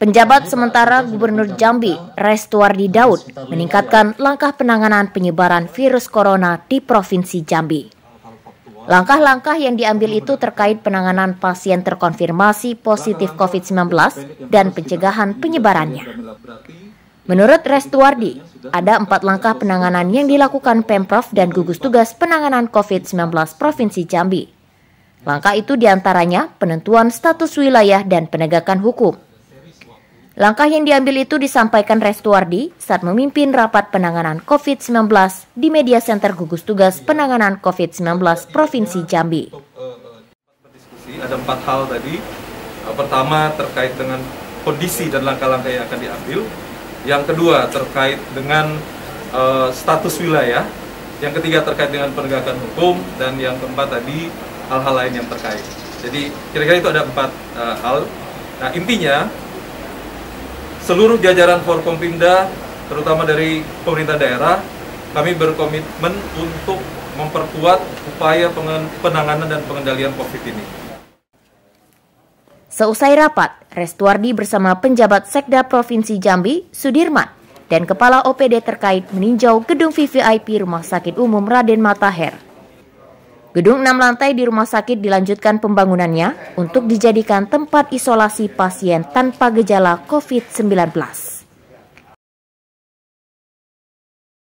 Penjabat sementara Gubernur Jambi, Restuardi Daud, meningkatkan langkah penanganan penyebaran virus corona di Provinsi Jambi. Langkah-langkah yang diambil itu terkait penanganan pasien terkonfirmasi positif COVID-19 dan pencegahan penyebarannya. Menurut Restuardi, ada empat langkah penanganan yang dilakukan Pemprov dan gugus tugas penanganan COVID-19 Provinsi Jambi. Langkah itu di antaranya penentuan status wilayah dan penegakan hukum. Langkah yang diambil itu disampaikan Restuardi saat memimpin rapat penanganan COVID-19 di Media Center Gugus Tugas Penanganan COVID-19 Provinsi Jambi. Ada empat hal tadi. Pertama terkait dengan kondisi dan langkah-langkah yang akan diambil. Yang kedua terkait dengan uh, status wilayah. Yang ketiga terkait dengan penegakan hukum dan yang keempat tadi hal-hal lain yang terkait. Jadi kira-kira itu ada empat uh, hal. Nah intinya seluruh jajaran Forkompimda, terutama dari pemerintah daerah, kami berkomitmen untuk memperkuat upaya penanganan dan pengendalian COVID ini. Seusai rapat, Restuardi bersama penjabat Sekda Provinsi Jambi, Sudirman, dan Kepala OPD terkait meninjau gedung VVIP Rumah Sakit Umum Raden Matahir. Gedung enam lantai di rumah sakit dilanjutkan pembangunannya untuk dijadikan tempat isolasi pasien tanpa gejala COVID-19.